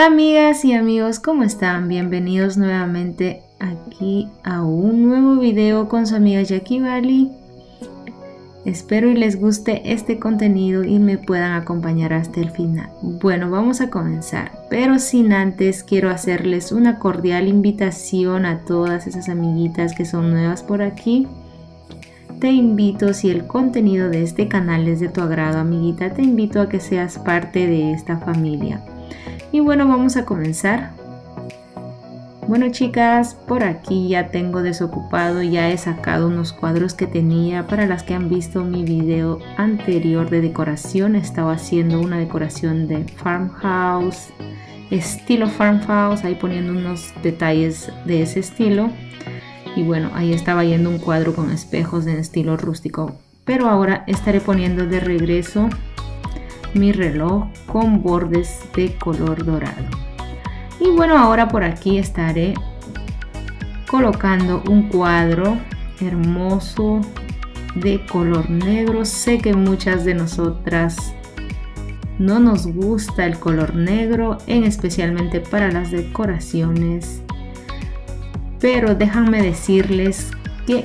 Hola amigas y amigos, ¿cómo están? Bienvenidos nuevamente aquí a un nuevo video con su amiga Jackie Bali. Espero y les guste este contenido y me puedan acompañar hasta el final. Bueno, vamos a comenzar, pero sin antes quiero hacerles una cordial invitación a todas esas amiguitas que son nuevas por aquí. Te invito, si el contenido de este canal es de tu agrado, amiguita, te invito a que seas parte de esta familia. Y bueno, vamos a comenzar. Bueno chicas, por aquí ya tengo desocupado, ya he sacado unos cuadros que tenía. Para las que han visto mi video anterior de decoración, estaba haciendo una decoración de farmhouse, estilo farmhouse, ahí poniendo unos detalles de ese estilo. Y bueno, ahí estaba yendo un cuadro con espejos en estilo rústico. Pero ahora estaré poniendo de regreso mi reloj con bordes de color dorado. Y bueno, ahora por aquí estaré colocando un cuadro hermoso de color negro. Sé que muchas de nosotras no nos gusta el color negro, en especialmente para las decoraciones. Pero déjenme decirles que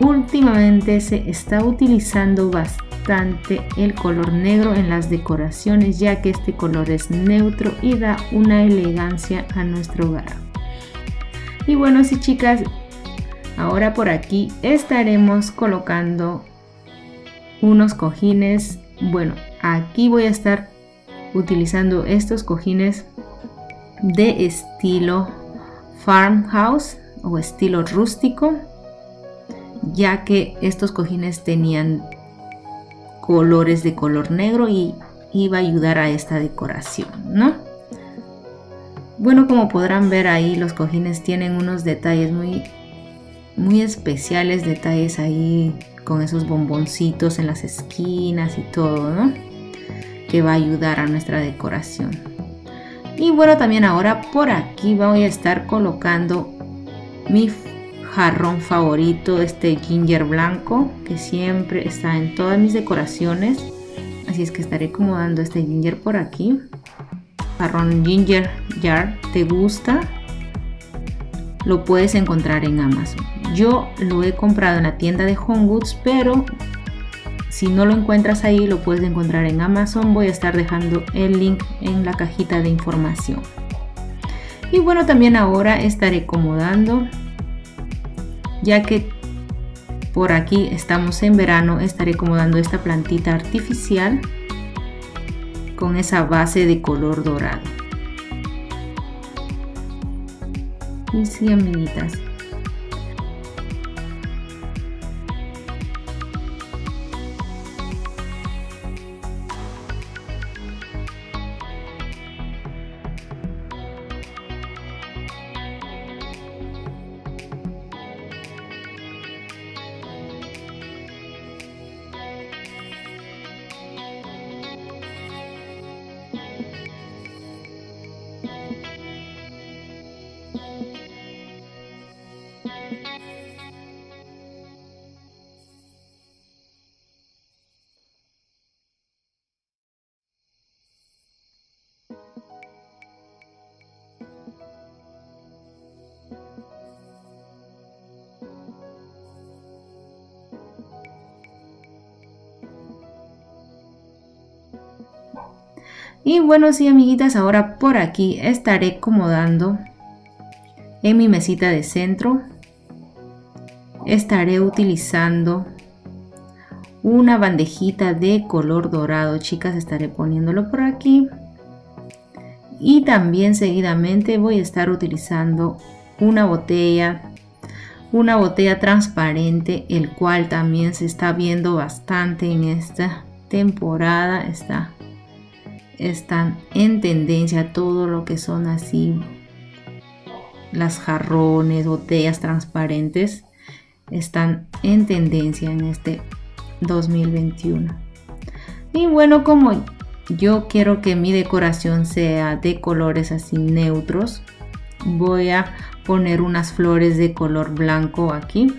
últimamente se está utilizando bastante el color negro en las decoraciones ya que este color es neutro y da una elegancia a nuestro hogar. Y bueno, sí chicas, ahora por aquí estaremos colocando unos cojines. Bueno, aquí voy a estar utilizando estos cojines de estilo farmhouse o estilo rústico ya que estos cojines tenían colores de color negro y iba a ayudar a esta decoración, ¿no? Bueno, como podrán ver ahí, los cojines tienen unos detalles muy, muy especiales, detalles ahí con esos bomboncitos en las esquinas y todo, ¿no? Que va a ayudar a nuestra decoración. Y bueno, también ahora por aquí voy a estar colocando mi jarrón favorito, este ginger blanco que siempre está en todas mis decoraciones. Así es que estaré acomodando este ginger por aquí. Jarrón ginger jar, ¿te gusta? Lo puedes encontrar en Amazon. Yo lo he comprado en la tienda de Home Goods, pero si no lo encuentras ahí, lo puedes encontrar en Amazon. Voy a estar dejando el link en la cajita de información. Y bueno, también ahora estaré acomodando ya que por aquí estamos en verano, estaré acomodando esta plantita artificial con esa base de color dorado. Y sí, amiguitas. Y bueno, sí, amiguitas, ahora por aquí estaré acomodando en mi mesita de centro. Estaré utilizando una bandejita de color dorado, chicas, estaré poniéndolo por aquí. Y también seguidamente voy a estar utilizando una botella una botella transparente el cual también se está viendo bastante en esta temporada está están en tendencia todo lo que son así las jarrones, botellas transparentes están en tendencia en este 2021. Y bueno, como yo quiero que mi decoración sea de colores así neutros, voy a poner unas flores de color blanco aquí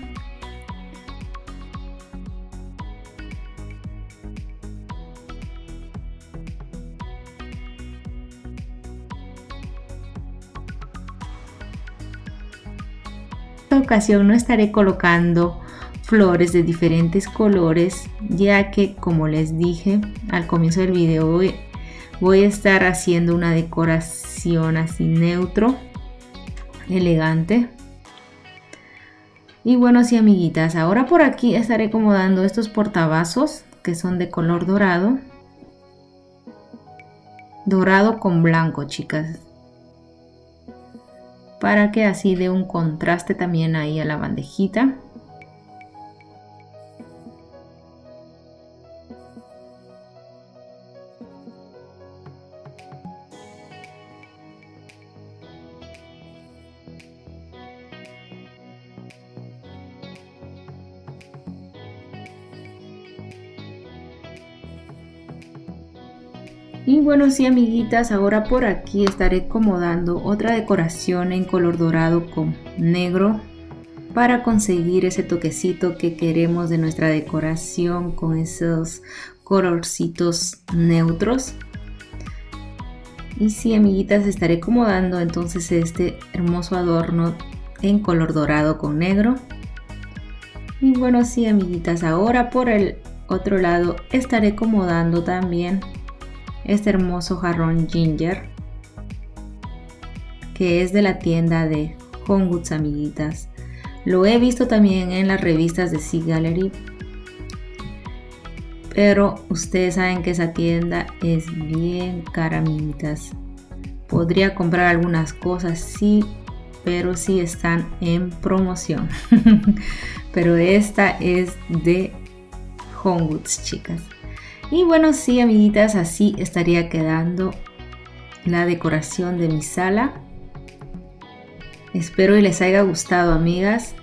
no estaré colocando flores de diferentes colores ya que como les dije al comienzo del video voy, voy a estar haciendo una decoración así neutro elegante. Y bueno sí amiguitas ahora por aquí estaré acomodando estos portavasos que son de color dorado. Dorado con blanco chicas para que así dé un contraste también ahí a la bandejita Y bueno, sí amiguitas, ahora por aquí estaré acomodando otra decoración en color dorado con negro para conseguir ese toquecito que queremos de nuestra decoración con esos colorcitos neutros. Y sí amiguitas, estaré acomodando entonces este hermoso adorno en color dorado con negro. Y bueno, sí amiguitas, ahora por el otro lado estaré acomodando también este hermoso jarrón ginger que es de la tienda de Hongwoods amiguitas. Lo he visto también en las revistas de Sea Gallery. Pero ustedes saben que esa tienda es bien cara, amiguitas. Podría comprar algunas cosas, sí, pero sí están en promoción. pero esta es de Hongwoods, chicas. Y bueno, sí, amiguitas, así estaría quedando la decoración de mi sala. Espero y les haya gustado, amigas.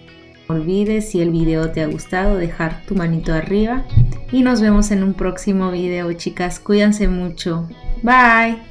No olvides si el video te ha gustado dejar tu manito arriba y nos vemos en un próximo video, chicas. Cuídense mucho. Bye.